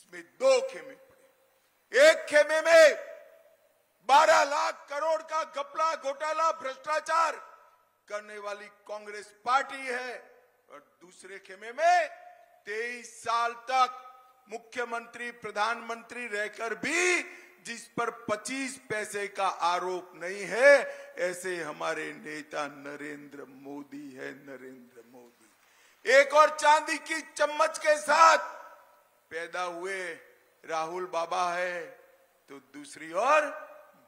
इसमें दो खेमे पड़े। एक खेमे में 12 लाख करोड़ का घपला घोटाला, भ्रष्टाचार करने वाली कांग्रेस पार्टी है। और दूसरे खेमे में तेईस साल तक मुख्यमंत्री, प्रधानमंत्री रहकर भी जिस पर 25 पैसे का आरोप नहीं है, ऐसे हमारे नेता नरेंद्र मोदी है, नरेंद्र मोदी। एक और चांदी की चम्मच के साथ पैदा हुए, राहुल बाबा है तो दूसरी ओर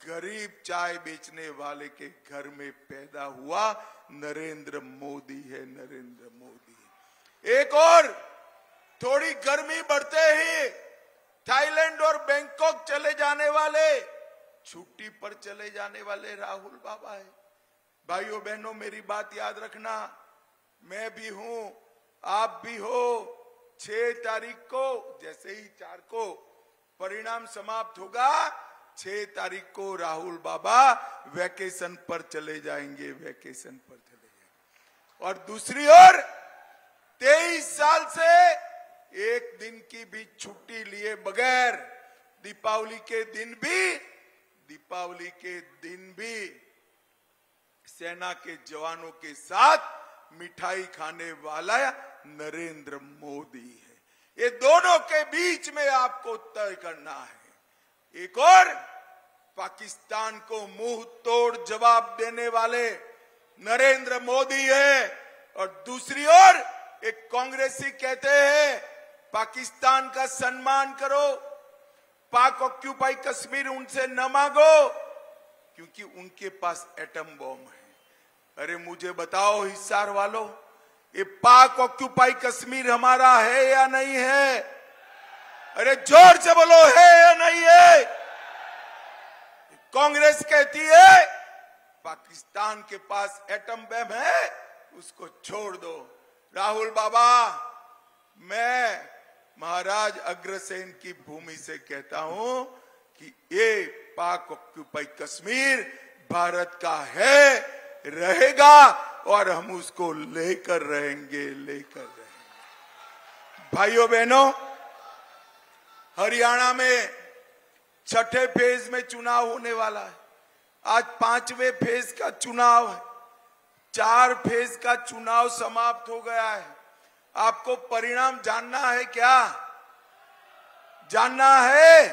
गरीब चाय बेचने वाले के घर में पैदा हुआ नरेंद्र मोदी है, नरेंद्र मोदी। एक और, थोड़ी गर्मी बढ़ते ही थाईलैंड और बैंकॉक चले जाने वाले, छुट्टी पर चले जाने वाले राहुल बाबा है। भाइयों बहनों, मेरी बात याद रखना, मैं भी हूँ, आप भी हो छह तारीख को, जैसे ही चार को परिणाम समाप्त होगा, छह तारीख को राहुल बाबा वैकेशन पर चले जाएँगे वैकेशन पर चले जाएँगे। और दूसरी ओर, तेईस साल से एक दिन की भी छुट्टी लिए बगैर, दीपावली के दिन भी, दीपावली के दिन भी सेना के जवानों के साथ मिठाई खाने वाला नरेंद्र मोदी है। ये दोनों के बीच में आपको तय करना है। एक और, पाकिस्तान को मुँह तोड़ जवाब देने वाले नरेंद्र मोदी है और दूसरी ओर, एक कांग्रेसी कहते हैं, पाकिस्तान का सम्मान करो, पाक ऑक्यूपाई कश्मीर उनसे न मांगो, क्योंकि उनके पास एटम बॉम्ब है। अरे मुझे बताओ हिस्सार वालों ये पाक ऑक्यूपाई कश्मीर हमारा है या नहीं है? अरे ज़ोर से बोलो, है या नहीं है? कांग्रेस कहती है, पाकिस्तान के पास एटम बम है, उसको छोड़ दो। राहुल बाबा, मैं महाराज अग्रसेन की भूमि से कहता हूँ कि ये पाक ऑक्यूपाई कश्मीर भारत का है, रहेगा। और हम उसको लेकर रहेंगे लेकर रहेंगे। भाइयों, बहनों, हरियाणा में छठे फ़ेज़ में चुनाव होने वाला है। आज पांचवे फ़ेज़ का चुनाव है। चार फ़ेज़ का चुनाव समाप्त हो गया है। आपको परिणाम जानना है क्या? जानना है?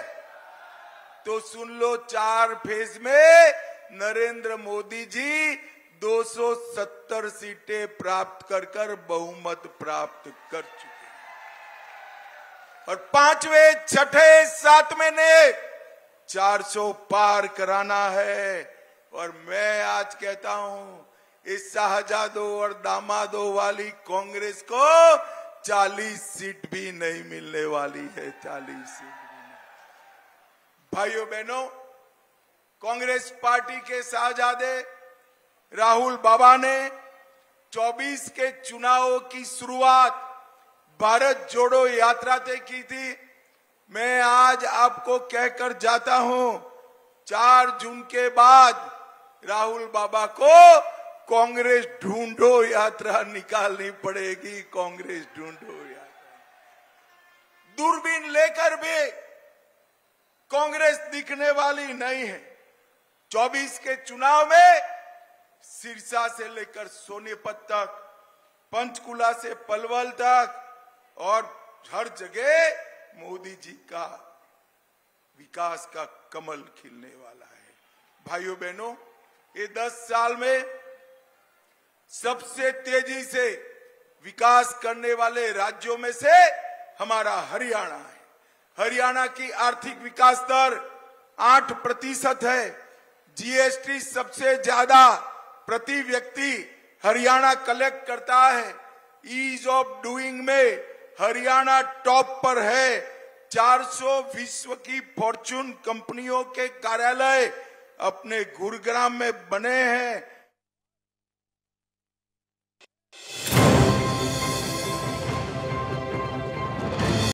तो सुन लो, चार फ़ेज़ में नरेंद्र मोदी जी 270 सीटें प्राप्त कर कर बहुमत प्राप्त कर चुके और पांचवे, छठे, सातवें ने 400 पार कराना है। और मैं आज कहता हूँ, इस शाहजादों और दामादों वाली कांग्रेस को 40 सीट भी नहीं मिलने वाली है 40 सीट भाइयों, बहनों, कांग्रेस पार्टी के शाहजादे राहुल बाबा ने 24 के चुनावों की शुरुआत भारत जोड़ो यात्रा से की थी। मैं आज आपको कहकर जाता हूँ, चार जून के बाद राहुल बाबा को कांग्रेस ढूंढो यात्रा निकालनी पड़ेगी, कांग्रेस ढूंढो यात्रा। दूरबीन लेकर भी कांग्रेस दिखने वाली नहीं है। 24 के चुनाव में सिरसा से लेकर सोनीपत तक, पंचकुला से पलवल तक और हर जगह मोदी जी का विकास का कमल खिलने वाला है। भाइयों बहनों, ये दस साल में सबसे तेज़ी से विकास करने वाले राज्यों में से हमारा हरियाणा है। हरियाणा की आर्थिक विकास दर आठ प्रतिशत है। जीएसटी सबसे ज़्यादा प्रति व्यक्ति हरियाणा कलेक्ट करता है। ईज ऑफ़ डूइंग में हरियाणा टॉप पर है। 400 विश्व की फॉर्चून कंपनियों के कार्यालय अपने गुरुग्राम में बने हैं।